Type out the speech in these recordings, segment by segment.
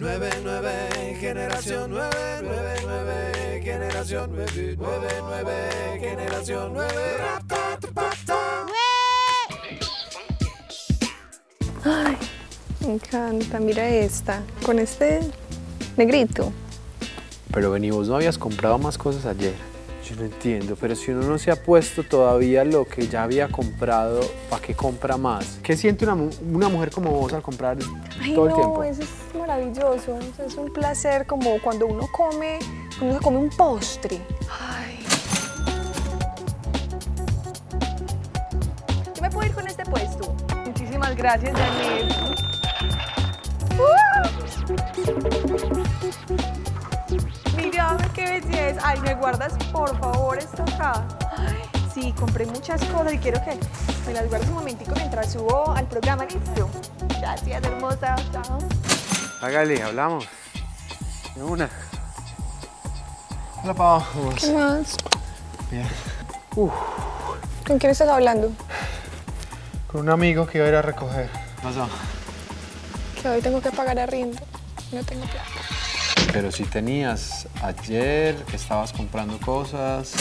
Nueve, nueve, generación nueve, nueve, nueve, generación nueve, nueve, nueve, generación nueve. Ay, me encanta. Mira esta. Con este negrito. Pero vení, vos no habías comprado más cosas ayer. Yo no entiendo, pero si uno no se ha puesto todavía lo que ya había comprado, ¿para qué compra más? ¿Qué siente una, mu- una mujer como vos al comprar Ay, todo el no, tiempo? eso es maravilloso. eso Es un placer como cuando uno come, cuando uno come un postre. Ay. Yo me puedo ir con este puesto. Muchísimas gracias, Daniel. Mira, Ay, ¿me guardas, por favor, esto acá? Ay, sí, compré muchas cosas y quiero que me las guardes un momentico mientras subo al programa. ¿Listo? Gracias, hermosa. Chao. Hágale, hablamos. De una. Hola, Pau. ¿Qué más? Bien. Uf, ¿Con quién estás hablando? con un amigo que iba a ir a recoger. ¿Qué pasó? Que hoy tengo que pagar arriendo. No tengo plata. Pero si tenías ayer, que estabas comprando cosas.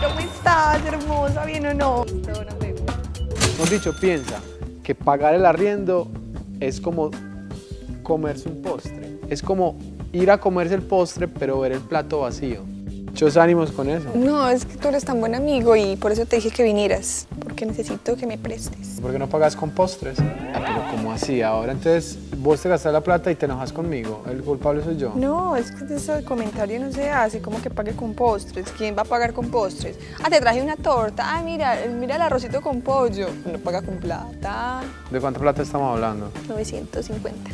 ¿Cómo estás, hermosa? ¿Bien o no? Mejor dicho, piensa que pagar el arriendo es como comerse un postre. Es como ir a comerse el postre, pero ver el plato vacío. Muchos ánimos con eso. No, es que tú eres tan buen amigo y por eso te dije que vinieras. Porque necesito que me prestes. ¿Por qué no pagas con postres? Ah, pero ¿cómo así? Ahora entonces vos te gastas la plata y te enojas conmigo. El culpable soy yo. No, es que ese comentario no se hace, como que pague con postres. ¿Quién va a pagar con postres? Ah, te traje una torta. Ah, mira, mira el arrocito con pollo. No paga con plata. ¿De cuánta plata estamos hablando? 950.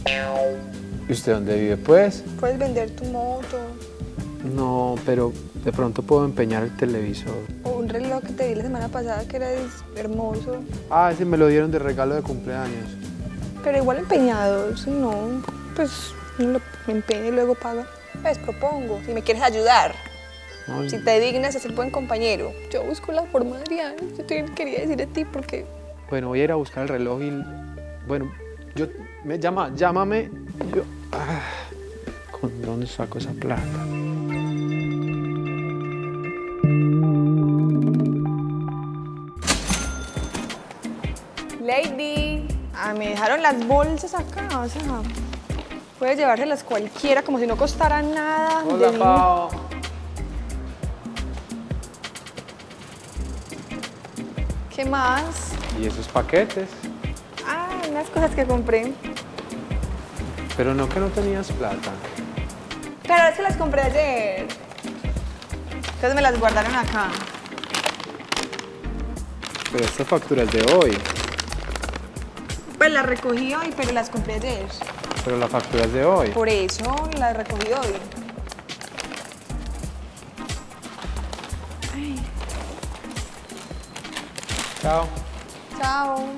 ¿Y usted dónde vive? Pues, Puedes vender tu moto no, pero de pronto puedo empeñar el televisor. o un reloj que te di la semana pasada que era hermoso. Ah, ese me lo dieron de regalo de cumpleaños. Pero igual empeñado, eso no. Pues no lo empeña y luego paga. Pues propongo, si me quieres ayudar, Ay, si te dignas a ser buen compañero. Yo busco la forma, Adrián. Yo te quería decir a ti porque Bueno, voy a ir a buscar el reloj y... Bueno, yo... Me llama, llámame. Yo... ah, ¿Con dónde saco esa plata? Lady, ah, me dejaron las bolsas acá, o sea, puedes llevárselas cualquiera como si no costara nada. Hola, Pao. ¿Qué más? ¿Y esos paquetes? Ah, unas cosas que compré. Pero no que no tenías plata. Pero es que las compré ayer. Entonces me las guardaron acá. Pero estas facturas de hoy. Pues las recogí hoy, pero las compré ayer. Pero la factura es de hoy. Por eso las recogí hoy. Chao. Chao.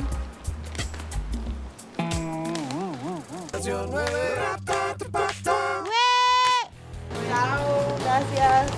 Chao. Gracias.